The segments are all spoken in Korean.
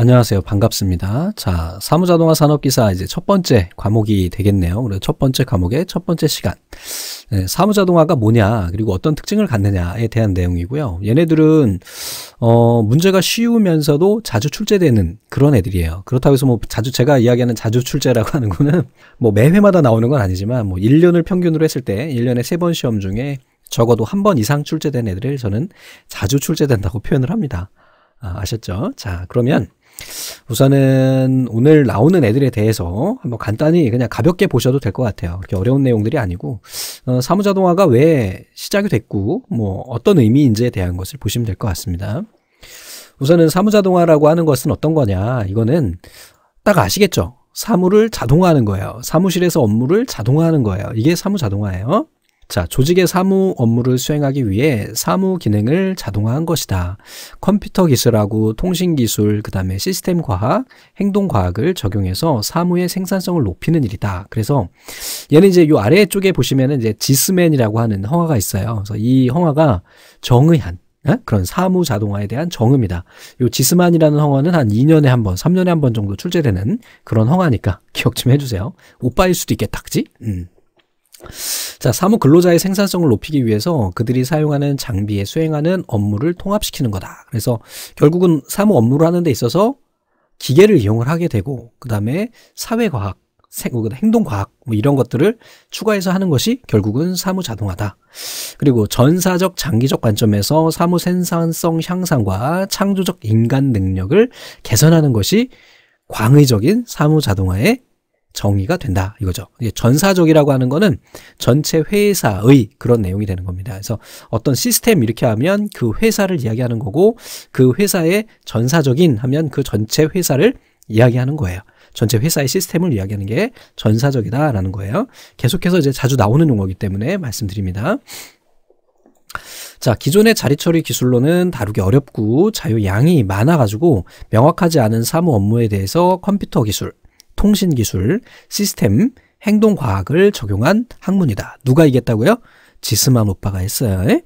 안녕하세요. 반갑습니다. 자, 사무자동화 산업기사 이제 첫 번째 과목이 되겠네요. 그래서 첫 번째 과목의 첫 번째 시간. 네, 사무자동화가 뭐냐, 그리고 어떤 특징을 갖느냐에 대한 내용이고요. 얘네들은, 어, 문제가 쉬우면서도 자주 출제되는 그런 애들이에요. 그렇다고 해서 뭐 자주, 제가 이야기하는 자주 출제라고 하는 거는 뭐 매회마다 나오는 건 아니지만 뭐 1년을 평균으로 했을 때 1년에 3번 시험 중에 적어도 한 번 이상 출제된 애들을 저는 자주 출제된다고 표현을 합니다. 아, 아셨죠? 자, 그러면 우선은 오늘 나오는 애들에 대해서 한번 간단히 그냥 가볍게 보셔도 될 것 같아요. 그렇게 어려운 내용들이 아니고 어, 사무자동화가 왜 시작이 됐고 뭐 어떤 의미인지에 대한 것을 보시면 될 것 같습니다. 우선은 사무자동화라고 하는 것은 어떤 거냐? 이거는 딱 아시겠죠? 사무를 자동화하는 거예요. 사무실에서 업무를 자동화하는 거예요. 이게 사무자동화예요. 자, 조직의 사무 업무를 수행하기 위해 사무 기능을 자동화한 것이다. 컴퓨터 기술하고 통신 기술, 그 다음에 시스템 과학, 행동 과학을 적용해서 사무의 생산성을 높이는 일이다. 그래서 얘는 이제 요 아래 쪽에 보시면은 이제 지스맨이라고 하는 허가가 있어요. 그래서 이 허가가 정의한 에? 그런 사무 자동화에 대한 정의입니다. 요 지스만이라는 허가는 한 2년에 한 번, 3년에 한 번 정도 출제되는 그런 허가니까 기억 좀 해주세요. 오빠일 수도 있겠다, 그지? 음. 자, 사무 근로자의 생산성을 높이기 위해서 그들이 사용하는 장비에 수행하는 업무를 통합시키는 거다. 그래서 결국은 사무 업무를 하는 데 있어서 기계를 이용을 하게 되고, 그 다음에 사회과학, 행동과학, 뭐 이런 것들을 추가해서 하는 것이 결국은 사무 자동화다. 그리고 전사적 장기적 관점에서 사무 생산성 향상과 창조적 인간 능력을 개선하는 것이 광의적인 사무 자동화의 정의가 된다 이거죠. 전사적이라고 하는 거는 전체 회사의 그런 내용이 되는 겁니다. 그래서 어떤 시스템 이렇게 하면 그 회사를 이야기하는 거고 그 회사의 전사적인 하면 그 전체 회사를 이야기하는 거예요. 전체 회사의 시스템을 이야기하는 게 전사적이다라는 거예요. 계속해서 이제 자주 나오는 용어이기 때문에 말씀드립니다. 자, 기존의 자리 처리 기술로는 다루기 어렵고 자유 양이 많아가지고 명확하지 않은 사무 업무에 대해서 컴퓨터 기술, 통신기술, 시스템, 행동과학을 적용한 학문이다. 누가 이겼다고요? 지스만 오빠가 했어요.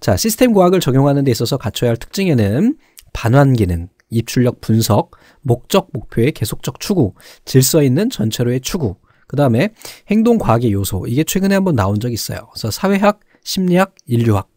자, 시스템 과학을 적용하는 데 있어서 갖춰야 할 특징에는 반환 기능, 입출력 분석, 목적, 목표의 계속적 추구, 질서 있는 전체로의 추구, 그 다음에 행동 과학의 요소, 이게 최근에 한번 나온 적 있어요. 그래서 사회학, 심리학, 인류학,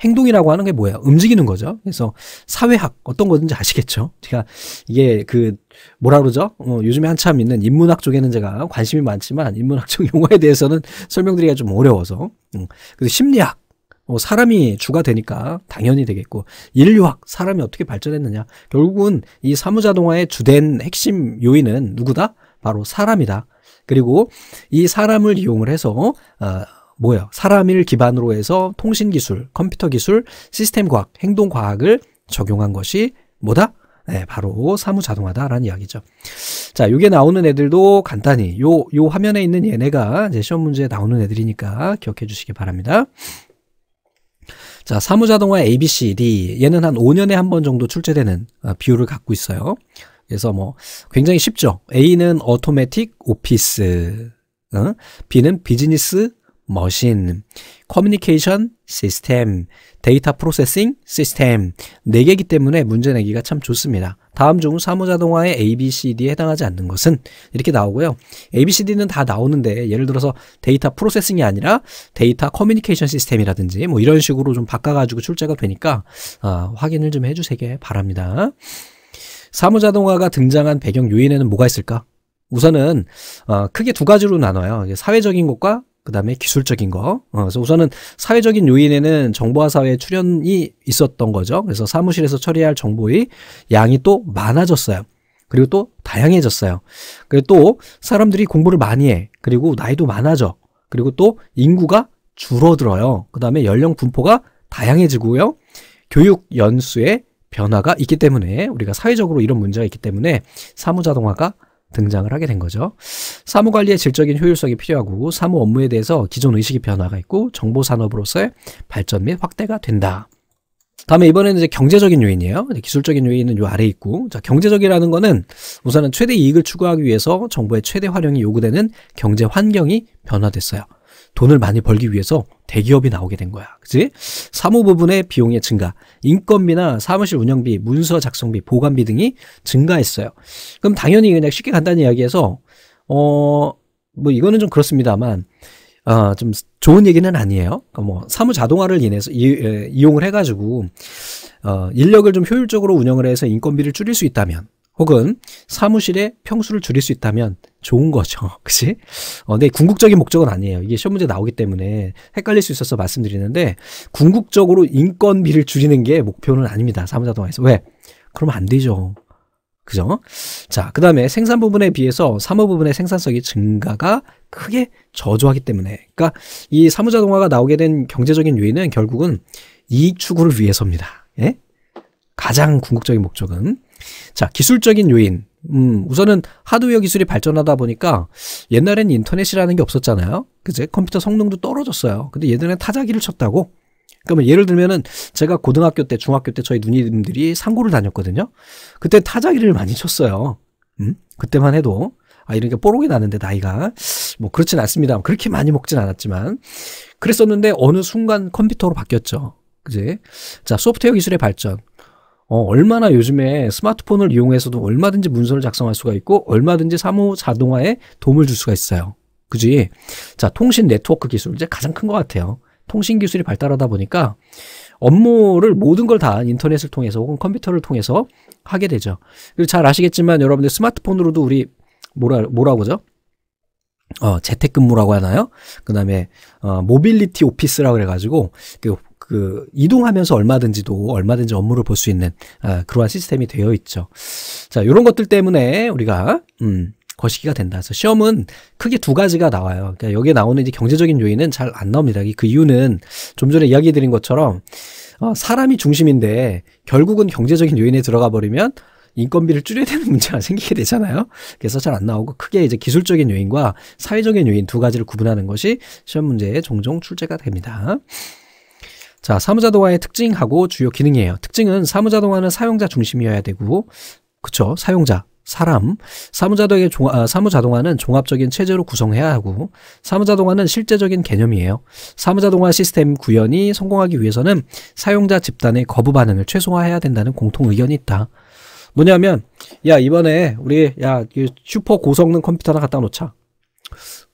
행동이라고 하는 게 뭐예요? 움직이는 거죠. 그래서 사회학 어떤 거든지 아시겠죠? 제가 이게 그 뭐라 그러죠? 어, 요즘에 한참 있는 인문학 쪽에는 제가 관심이 많지만 인문학 쪽 용어에 대해서는 설명드리기가 좀 어려워서. 음. 그래서 심리학 어, 사람이 주가 되니까 당연히 되겠고 인류학 사람이 어떻게 발전했느냐 결국은 이 사무자동화의 주된 핵심 요인은 누구다? 바로 사람이다. 그리고 이 사람을 이용을 해서 어, 뭐예요? 사람을 기반으로 해서 통신 기술, 컴퓨터 기술, 시스템 과학, 행동 과학을 적용한 것이 뭐다? 네, 바로 사무 자동화다라는 이야기죠. 자, 요게 나오는 애들도 간단히 요, 요 화면에 있는 얘네가 이제 시험 문제에 나오는 애들이니까 기억해 주시기 바랍니다. 자, 사무 자동화 ABCD 얘는 한 5년에 한 번 정도 출제되는 어, 비율을 갖고 있어요. 그래서 뭐 굉장히 쉽죠. A는 automatic office, 어? B는 business machine, communication system, data processing system 네 개이기 때문에 문제 내기가 참 좋습니다. 다음 중 사무자동화의 ABCD에 해당하지 않는 것은 이렇게 나오고요. ABCD는 다 나오는데 예를 들어서 data processing이 아니라 data communication system이라든지 뭐 이런 식으로 좀 바꿔가지고 출제가 되니까 어, 확인을 좀 해주시길 바랍니다. 사무자동화가 등장한 배경 요인에는 뭐가 있을까? 우선은 어, 크게 두 가지로 나눠요. 사회적인 것과 그 다음에 기술적인 거. 어, 그래서 우선은 사회적인 요인에는 정보화 사회에 출현이 있었던 거죠. 그래서 사무실에서 처리할 정보의 양이 또 많아졌어요. 그리고 또 다양해졌어요. 그리고 또 사람들이 공부를 많이 해. 그리고 나이도 많아져. 그리고 또 인구가 줄어들어요. 그 다음에 연령 분포가 다양해지고요. 교육 연수의 변화가 있기 때문에 우리가 사회적으로 이런 문제가 있기 때문에 사무자동화가 등장을 하게 된 거죠. 사무 관리의 질적인 효율성이 필요하고 사무 업무에 대해서 기존 의식의 변화가 있고 정보 산업으로서의 발전 및 확대가 된다. 다음에 이번에는 이제 경제적인 요인이에요. 기술적인 요인은 요 아래 있고, 자, 경제적이라는 거는 우선은 최대 이익을 추구하기 위해서 정보의 최대 활용이 요구되는 경제 환경이 변화됐어요. 돈을 많이 벌기 위해서 대기업이 나오게 된 거야. 그지? 사무 부분의 비용의 증가, 인건비나 사무실 운영비, 문서 작성비, 보관비 등이 증가했어요. 그럼 당연히 그냥 쉽게 간단히 이야기해서, 어, 뭐 이거는 좀 그렇습니다만, 어, 좀 좋은 얘기는 아니에요. 그러니까 뭐 사무 자동화를 인해서 이, 에, 이용을 해가지고 어, 인력을 좀 효율적으로 운영을 해서 인건비를 줄일 수 있다면 혹은 사무실의 평수를 줄일 수 있다면 좋은 거죠. 그치? 어, 네, 궁극적인 목적은 아니에요. 이게 시험 문제 나오기 때문에 헷갈릴 수 있어서 말씀드리는데, 궁극적으로 인건비를 줄이는 게 목표는 아닙니다. 사무자동화에서. 왜? 그러면 안 되죠. 그죠? 자, 그 다음에 생산 부분에 비해서 사무 부분의 생산성이 증가가 크게 저조하기 때문에. 그러니까 이 사무자동화가 나오게 된 경제적인 요인은 결국은 이익 추구를 위해서입니다. 예? 가장 궁극적인 목적은 자, 기술적인 요인. 음, 우선은 하드웨어 기술이 발전하다 보니까 옛날엔 인터넷이라는 게 없었잖아요. 그제 컴퓨터 성능도 떨어졌어요. 근데 예전에 타자기를 쳤다고? 그러면 예를 들면은 제가 고등학교 때, 중학교 때 저희 누님들이 상고를 다녔거든요. 그때 타자기를 많이 쳤어요. 음? 그때만 해도 아 이런 게 뽀록이 나는데 나이가 뭐 그렇진 않습니다. 그렇게 많이 먹진 않았지만 그랬었는데 어느 순간 컴퓨터로 바뀌었죠. 그지? 자, 소프트웨어 기술의 발전. 어, 얼마나 요즘에 스마트폰을 이용해서도 얼마든지 문서를 작성할 수가 있고 얼마든지 사무 자동화에 도움을 줄 수가 있어요. 그지? 자, 통신 네트워크 기술 이제 가장 큰 것 같아요. 통신 기술이 발달하다 보니까 업무를 모든 걸 다 인터넷을 통해서 혹은 컴퓨터를 통해서 하게 되죠. 그리고 잘 아시겠지만 여러분들 스마트폰으로도 우리 뭐라 뭐라고 하죠? 어, 재택근무라고 하나요? 그 다음에, 어, 모빌리티 오피스라고 그래가지고, 그, 그, 이동하면서 얼마든지도, 얼마든지 업무를 볼 수 있는, 아, 그러한 시스템이 되어 있죠. 자, 요런 것들 때문에 우리가, 음, 거시기가 된다. 그래서 시험은 크게 두 가지가 나와요. 그러니까 여기에 나오는 이제 경제적인 요인은 잘 안 나옵니다. 그 이유는 좀 전에 이야기 드린 것처럼, 어, 사람이 중심인데, 결국은 경제적인 요인에 들어가 버리면, 인건비를 줄여야 되는 문제가 생기게 되잖아요. 그래서 잘 안 나오고 크게 이제 기술적인 요인과 사회적인 요인 두 가지를 구분하는 것이 시험 문제에 종종 출제가 됩니다. 자, 사무자동화의 특징하고 주요 기능이에요. 특징은 사무자동화는 사용자 중심이어야 되고, 그쵸? 사용자, 사람. 사무자동의 종, 아, 사무자동화는 종합적인 체제로 구성해야 하고, 사무자동화는 실제적인 개념이에요. 사무자동화 시스템 구현이 성공하기 위해서는 사용자 집단의 거부 반응을 최소화해야 된다는 공통 의견이 있다. 뭐냐면 야 이번에 우리 야 슈퍼 고성능 컴퓨터 하나 갖다 놓자.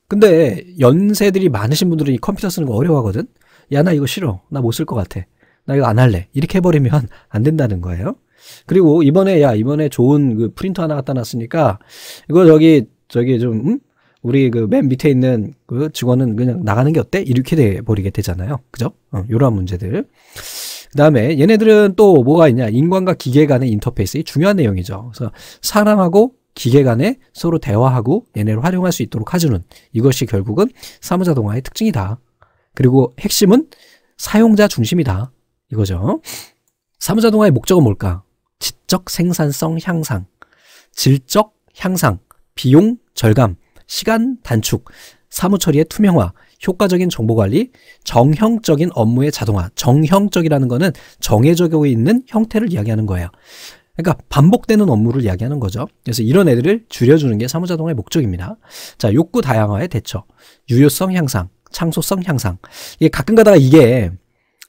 근데 연세들이 많으신 분들은 이 컴퓨터 쓰는 거 어려워하거든. 야 나 이거 싫어. 나 못 쓸 것 같아. 나 이거 안 할래. 이렇게 해버리면 안 된다는 거예요. 그리고 이번에 야 이번에 좋은 그 프린터 하나 갖다 놨으니까 이거 저기 저기 좀 음? 우리 그 맨 밑에 있는 그 직원은 그냥 나가는 게 어때? 이렇게 돼 버리게 되잖아요. 그죠? 어, 요런 문제들. 그 다음에 얘네들은 또 뭐가 있냐. 인간과 기계 간의 인터페이스. 이 중요한 내용이죠. 그래서 사람하고 기계 간에 서로 대화하고 얘네를 활용할 수 있도록 해주는 이것이 결국은 사무자 동화의 특징이다. 그리고 핵심은 사용자 중심이다. 이거죠. 사무자동화의 목적은 뭘까? 지적 생산성 향상, 질적 향상, 비용 절감, 시간 단축, 사무 처리의 투명화, 효과적인 정보 관리, 정형적인 업무의 자동화. 정형적이라는 거는 정해져 있는 형태를 이야기하는 거예요. 그러니까 반복되는 업무를 이야기하는 거죠. 그래서 이런 애들을 줄여주는 게 사무자동화의 목적입니다. 자, 욕구 다양화의 대처, 유효성 향상, 창소성 향상. 이게 가끔 가다가 이게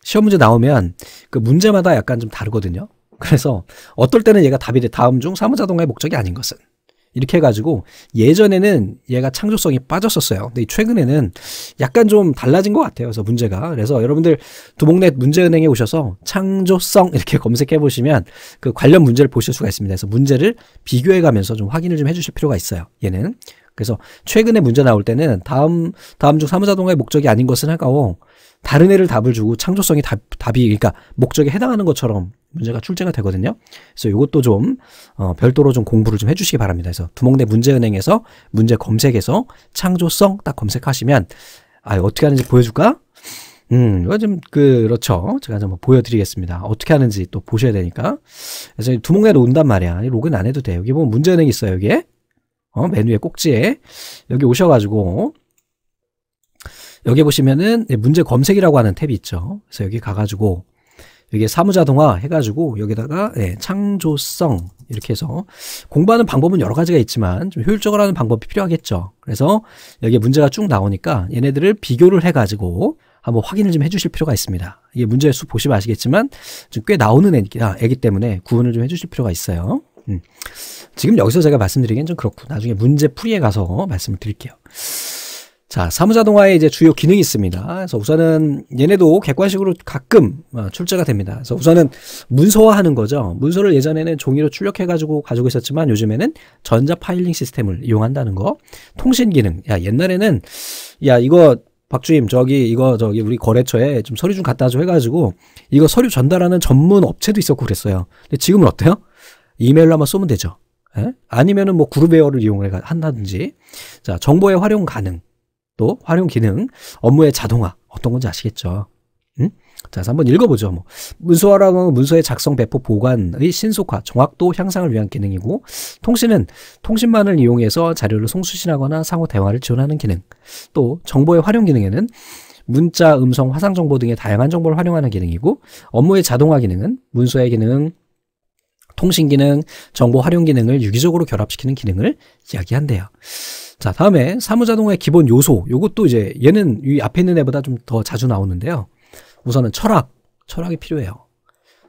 시험 문제 나오면 그 문제마다 약간 좀 다르거든요. 그래서 어떨 때는 얘가 답이 돼. 다음 중 사무자동화의 목적이 아닌 것은. 이렇게 해가지고 예전에는 얘가 창조성이 빠졌었어요. 근데 최근에는 약간 좀 달라진 것 같아요. 그래서 문제가. 그래서 여러분들 두목넷 문제은행에 오셔서 창조성 이렇게 검색해 보시면 그 관련 문제를 보실 수가 있습니다. 그래서 문제를 비교해 가면서 좀 확인을 좀 해주실 필요가 있어요. 얘는. 그래서 최근에 문제 나올 때는 다음 다음 중 사무자 동화의 목적이 아닌 것은 하고 다른 애를 답을 주고 창조성이 답, 답이 그러니까 목적에 해당하는 것처럼 문제가 출제가 되거든요. 그래서 이것도 좀 어, 별도로 좀 공부를 좀 해주시기 바랍니다. 그래서 두목내 문제은행에서 문제 검색에서 창조성 딱 검색하시면 아 어떻게 하는지 보여줄까? 음, 이거 좀, 그, 그렇죠. 제가 좀 보여드리겠습니다. 어떻게 하는지 또 보셔야 되니까. 그래서 두목내로 온단 말이야. 로그인 안 해도 돼. 여기 보면 문제은행 있어요, 여기에. 어, 메뉴에 꼭지에. 여기 오셔가지고, 여기 보시면은 문제 검색이라고 하는 탭이 있죠. 그래서 여기 가가지고 여기에 사무자동화 해가지고 여기다가 예, 창조성 이렇게 해서 공부하는 방법은 여러 가지가 있지만 좀 효율적으로 하는 방법이 필요하겠죠. 그래서 여기에 문제가 쭉 나오니까 얘네들을 비교를 해가지고 한번 확인을 좀 해주실 필요가 있습니다. 이게 문제 수 보시면 아시겠지만 좀꽤 나오는 애기, 아, 애기 때문에 구분을 좀 해주실 필요가 있어요. 음. 지금 여기서 제가 말씀드리기엔 좀 그렇고 나중에 문제 풀이에 가서 말씀을 드릴게요. 자, 사무자동화에 이제 주요 기능이 있습니다. 그래서 우선은 얘네도 객관식으로 가끔 어, 출제가 됩니다. 그래서 우선은 문서화하는 거죠. 문서를 예전에는 종이로 출력해가지고 가지고 있었지만 요즘에는 전자 filing system을 이용한다는 거. 통신 기능. 야, 옛날에는 야, 이거 박주임 저기 이거 저기 우리 거래처에 좀 서류 좀 갖다 줘 해가지고 이거 서류 전달하는 전문 업체도 있었고 그랬어요. 근데 지금은 어때요? 이메일로 한번 쏘면 되죠. 예? 아니면은 뭐 그룹웨어를 이용해 한다든지 자 정보의 활용 가능 또 활용 기능 업무의 자동화 어떤 건지 아시겠죠? 음? 자, 그래서 한번 읽어보죠. 뭐 문서화라고 하면 문서의 작성, 배포, 보관의 신속화, 정확도 향상을 위한 기능이고, 통신은 통신만을 이용해서 자료를 송수신하거나 상호 대화를 지원하는 기능. 또 정보의 활용 기능에는 문자, 음성, 화상 정보 등의 다양한 정보를 활용하는 기능이고, 업무의 자동화 기능은 문서의 기능, 통신 기능, 정보 활용 기능을 유기적으로 결합시키는 기능을 이야기한대요. 자, 다음에 사무자동화의 기본 요소. 요것도 이제 얘는 이 앞에 있는 애보다 좀 더 자주 나오는데요. 우선은 철학. 철학이 필요해요.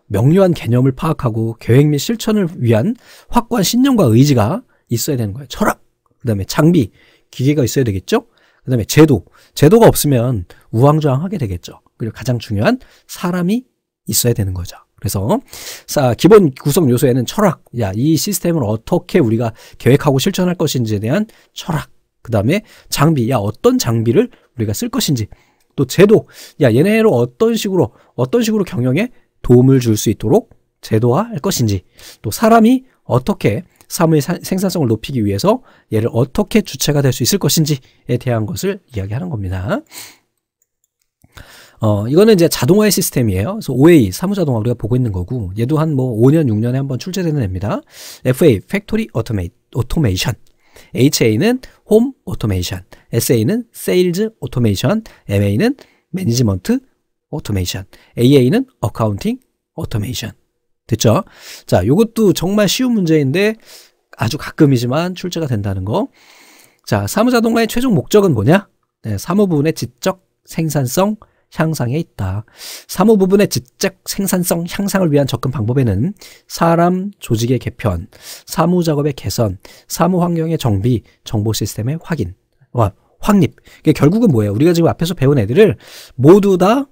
명료한 개념을 파악하고 계획 및 실천을 위한 확고한 신념과 의지가 있어야 되는 거예요. 철학. 그 다음에 장비. 기계가 있어야 되겠죠? 그 다음에 제도. 제도가 없으면 우왕좌왕하게 되겠죠. 그리고 가장 중요한 사람이 있어야 되는 거죠. 그래서 자, 기본 구성 요소에는 철학, 야, 이 시스템을 어떻게 우리가 계획하고 실천할 것인지에 대한 철학. 그 다음에 장비, 야, 어떤 장비를 우리가 쓸 것인지. 또 제도, 야, 얘네로 어떤 식으로 어떤 식으로 경영에 도움을 줄 수 있도록 제도화할 것인지. 또 사람이 어떻게 사무의 생산성을 높이기 위해서 얘를 어떻게 주체가 될 수 있을 것인지에 대한 것을 이야기하는 겁니다. 어, 이거는 이제 자동화의 시스템이에요. 그래서 OA, 사무자동화 우리가 보고 있는 거고, 얘도 한 뭐 5년, 6년에 한 번 출제되는 애입니다. FA, Factory Automation. HA는 Home Automation. SA는 Sales Automation. MA는 Management Automation. AA는 Accounting Automation. 됐죠? 자, 요것도 정말 쉬운 문제인데 아주 가끔이지만 출제가 된다는 거. 자, 사무자동화의 최종 목적은 뭐냐? 네, 사무 부분의 지적 생산성 향상에 있다. 사무 부분의 지적 생산성 향상을 위한 접근 방법에는 사람 조직의 개편, 사무 작업의 개선, 사무 환경의 정비, 정보 시스템의 확인, 와, 확립. 이게 결국은 뭐예요? 우리가 지금 앞에서 배운 애들을 모두 다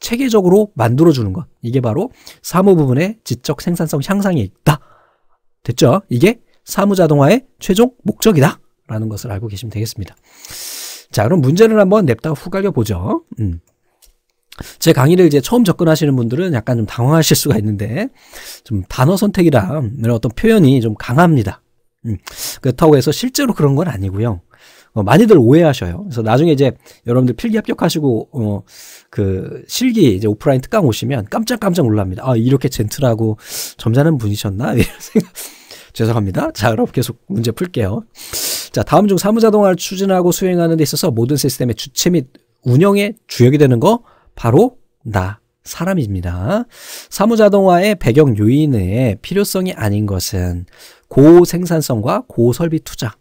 체계적으로 만들어주는 것. 이게 바로 사무 부분의 지적 생산성 향상에 있다. 됐죠? 이게 사무 자동화의 최종 목적이다. 라는 것을 알고 계시면 되겠습니다. 자, 그럼 문제를 한번 냅다 후갈려 보죠. 음. 제 강의를 이제 처음 접근하시는 분들은 약간 좀 당황하실 수가 있는데 좀 단어 선택이랑 이런 어떤 표현이 좀 강합니다. 음, 그렇다고 해서 실제로 그런 건 아니고요. 어, 많이들 오해하셔요. 그래서 나중에 이제 여러분들 필기 합격하시고 어, 그 실기 이제 오프라인 특강 오시면 깜짝깜짝 놀랍니다. 아 이렇게 젠틀하고 점잖은 분이셨나 이런 생각. 죄송합니다. 자, 그럼 계속 문제 풀게요. 자, 다음 중 사무자동화를 추진하고 수행하는 데 있어서 모든 시스템의 주체 및 운영의 주역이 되는 거 바로 나 사람입니다. 사무자동화의 배경 요인의 필요성이 아닌 것은 고생산성과 고설비 투자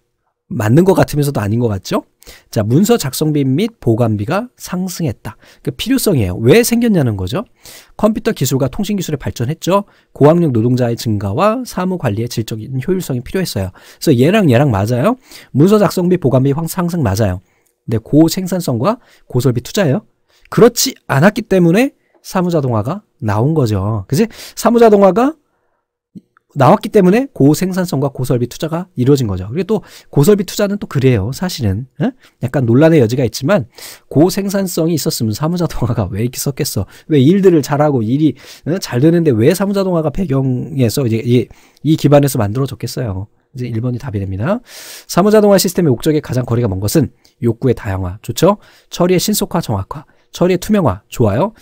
맞는 것 같으면서도 아닌 것 같죠? 자, 문서 작성비 및 보관비가 상승했다. 그 필요성이에요. 왜 생겼냐는 거죠. 컴퓨터 기술과 통신 기술이 발전했죠. 고학력 노동자의 증가와 사무 관리의 질적인 효율성이 필요했어요. 그래서 얘랑 얘랑 맞아요. 문서 작성비, 보관비 상승 맞아요. 근데 고생산성과 고설비 투자예요. 그렇지 않았기 때문에 사무자동화가 나온 거죠. 그지? 사무자동화가 나왔기 때문에 고생산성과 고설비 투자가 이루어진 거죠. 그리고 또 고설비 투자는 또 그래요. 사실은 에? 약간 논란의 여지가 있지만 고생산성이 있었으면 사무자동화가 왜 이렇게 썼겠어? 왜 일들을 잘하고 일이 에? 잘 되는데 왜 사무자동화가 배경에서 이제 이, 이 기반에서 만들어졌겠어요? 이제 1번이 답이 됩니다. 사무자동화 시스템의 목적에 가장 거리가 먼 것은 욕구의 다양화, 좋죠? 처리의 신속화, 정확화, 처리의 투명화 좋아요.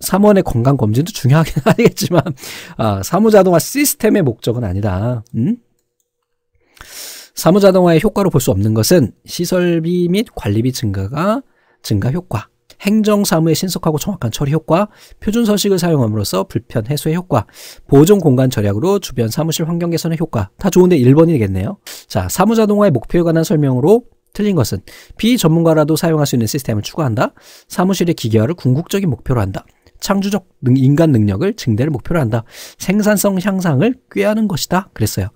사무원의 건강 검진도 중요하긴 하겠지만 아, 사무자동화 시스템의 목적은 아니다. 음? 사무자동화의 효과로 볼 수 없는 것은 시설비 및 관리비 증가가 증가 효과, 행정 사무의 신속하고 정확한 처리 효과, 표준 서식을 사용함으로써 불편 해소의 효과, 보존 공간 절약으로 주변 사무실 환경 개선의 효과. 다 좋은데 1번이겠네요. 자, 사무자동화의 목표에 관한 설명으로 틀린 것은 비전문가라도 사용할 수 있는 시스템을 추구한다. 사무실의 기계화를 궁극적인 목표로 한다. 창조적 인간 능력을 증대를 목표로 한다. 생산성 향상을 꾀하는 것이다. 그랬어요.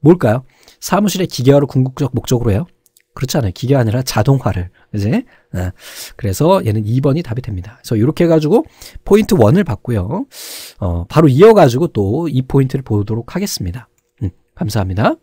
뭘까요? 사무실의 기계화를 궁극적 목적으로 해요. 그렇지 않아요. 기계가 아니라 자동화를. 그지? 네. 그래서 얘는 2번이 답이 됩니다. 그래서 이렇게 해가지고 포인트 1을 봤고요. 어, 바로 이어가지고 또 이 포인트를 보도록 하겠습니다. 음, 감사합니다.